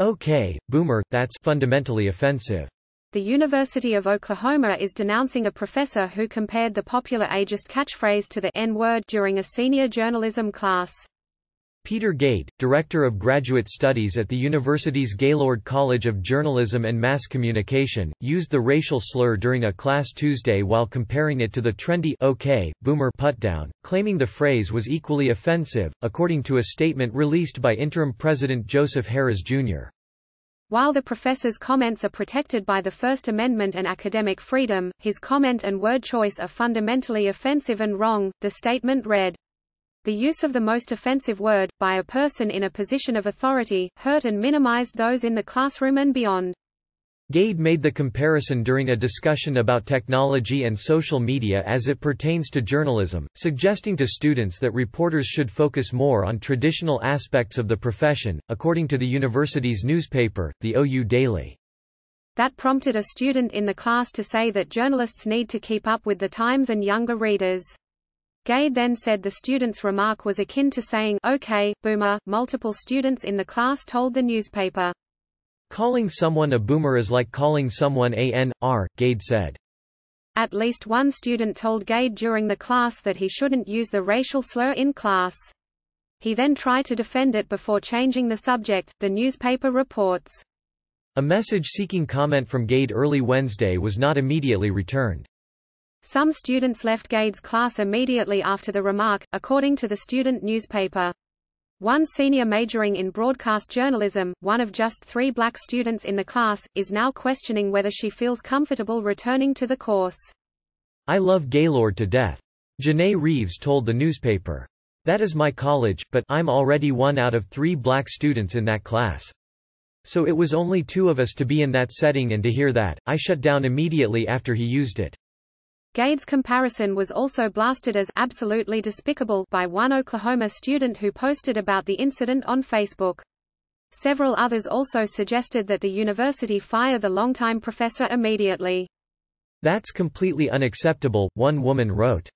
Okay, boomer, that's fundamentally offensive. The University of Oklahoma is denouncing a professor who compared the popular ageist catchphrase to the N-word during a senior journalism class. Peter Gade, Director of Graduate Studies at the university's Gaylord College of Journalism and Mass Communication, used the racial slur during a class Tuesday while comparing it to the trendy OK, boomer putdown, claiming the phrase was equally offensive, according to a statement released by interim President Joseph Harroz, Jr. While the professor's comments are protected by the First Amendment and academic freedom, his comment and word choice are fundamentally offensive and wrong, the statement read. The use of the most offensive word, by a person in a position of authority, hurt and minimized those in the classroom and beyond. Gade made the comparison during a discussion about technology and social media as it pertains to journalism, suggesting to students that reporters should focus more on traditional aspects of the profession, according to the university's newspaper, the OU Daily. That prompted a student in the class to say that journalists need to keep up with the times and younger readers. Gade then said the student's remark was akin to saying, okay, boomer. Multiple students in the class told the newspaper. Calling someone a boomer is like calling someone a N.R., Gade said. At least one student told Gade during the class that he shouldn't use the racial slur in class. He then tried to defend it before changing the subject, the newspaper reports. A message seeking comment from Gade early Wednesday was not immediately returned. Some students left Gade's class immediately after the remark, according to the student newspaper. One senior majoring in broadcast journalism, one of just three black students in the class, is now questioning whether she feels comfortable returning to the course. I love Gaylord to death. Janae Reeves told the newspaper. That is my college, but I'm already one out of three black students in that class. So it was only two of us to be in that setting and to hear that, I shut down immediately after he used it. Gade's comparison was also blasted as absolutely despicable by one Oklahoma student who posted about the incident on Facebook. Several others also suggested that the university fire the longtime professor immediately. That's completely unacceptable, one woman wrote.